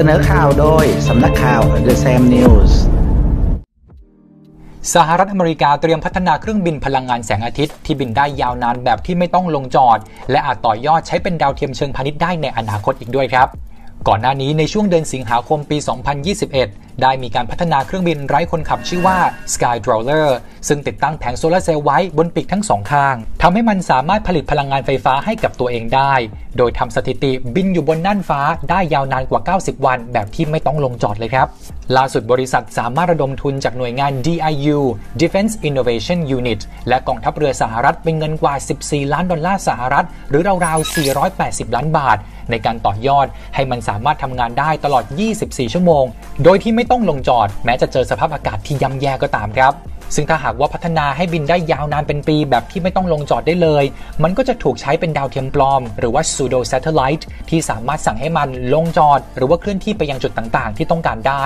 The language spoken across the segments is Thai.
เสนอข่าวโดยสำนักข่าว The Sam News สหรัฐอเมริกาเตรียมพัฒนาเครื่องบินพลังงานแสงอาทิตย์ที่บินได้ยาวนานแบบที่ไม่ต้องลงจอด และอาจต่อยอดใช้เป็นดาวเทียมเชิงพาณิชย์ได้ในอนาคตอีกด้วยครับ ก่อนหน้านี้ในช่วงเดือนสิงหาคมปี 2021 ได้มีการพัฒนาเครื่องบินไร้คนขับชื่อว่า Skydroller ซึ่งติดตั้งแผงโซลาร์เซลล์ไว้บนปีกทั้งสองข้าง ทำให้มันสามารถผลิตพลังงานไฟฟ้าให้กับตัวเองได้ โดยทำสถิติบินอยู่บนน่านฟ้าได้ยาวนานกว่า 90 วัน แบบที่ไม่ต้องลงจอดเลยครับ ล่าสุดบริษัทสามารถระดมทุนจากหน่วยงาน DIU Defense Innovation Unit และกองทัพเรือสหรัฐเป็นเงินกว่า 14 ล้านดอลลาร์สหรัฐ หรือราวๆ 480 ล้านบาท ในการต่อยอดให้มันสามารถทำงานได้ตลอด 24 ชั่วโมง โดยที่ไม่ต้องลงจอด แม้จะเจอสภาพอากาศที่ย่ำแย่ก็ตามครับ ซึ่งถ้าหากว่าพัฒนาให้บินได้ยาวนานเป็นปี แบบที่ไม่ต้องลงจอดได้เลย มันก็จะถูกใช้เป็นดาวเทียมปลอม หรือว่า pseudo satellite ที่สามารถสั่งให้มันลงจอด หรือว่าเคลื่อนที่ไปยังจุดต่างๆ ที่ต้องการได้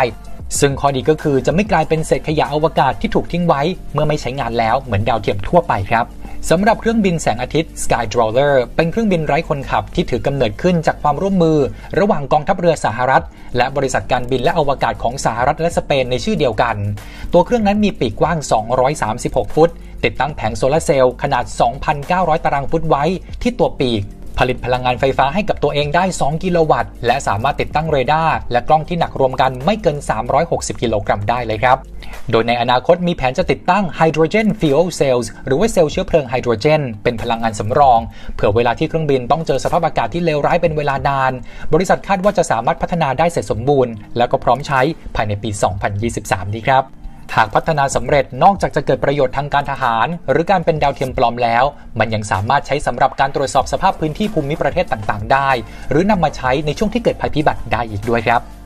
ซึ่งข้อดีก็คือจะไม่กลายเป็นเศษขยะอวกาศที่ถูกทิ้งไว้ เมื่อไม่ใช้งานแล้วเหมือนดาวเทียมทั่วไปครับ สำหรับเครื่องบินแสงอาทิตย์ Skydroller เป็นเครื่องบินไร้คนขับที่ถือกำเนิดขึ้นจากความร่วมมือ ระหว่างกองทัพเรือสหรัฐ และบริษัทการบินและอวกาศของสหรัฐและสเปนในชื่อเดียวกัน ตัวเครื่องนั้นมีปีกกว้าง 236 ฟุต ติดตั้งแผงโซลาเซลล์ขนาด 2,900 ตารางฟุตไว้ที่ตัวปีก ผลิตพลังงานไฟฟ้าให้กับตัวเองได้ 2 กิโลวัตต์ และสามารถติดตั้งเรดาร์และกล้องที่หนักรวมกันไม่เกิน 360 กิโลกรัมได้เลยครับ โดยในอนาคตมีแผนจะติดตั้ง Hydrogen Fuel Cells หรือว่าเซลล์เชื้อเพลิงไฮโดรเจน เป็นพลังงานสำรอง เผื่อเวลาที่เครื่องบินต้องเจอสภาพอากาศที่เลวร้ายเป็นเวลานาน บริษัทคาดว่าจะสามารถพัฒนาได้เสร็จสมบูรณ์ แล้วก็พร้อมใช้ภายในปี 2023 นี้ครับ หากพัฒนาสำเร็จนอกจากจะเกิดประโยชน์ทางการทหาร หรือการเป็นดาวเทียมปลอมแล้ว มันยังสามารถใช้สำหรับการตรวจสอบสภาพพื้นที่ภูมิประเทศต่างๆ ได้ หรือนำมาใช้ในช่วงที่เกิดภัยพิบัติได้อีกด้วยครับ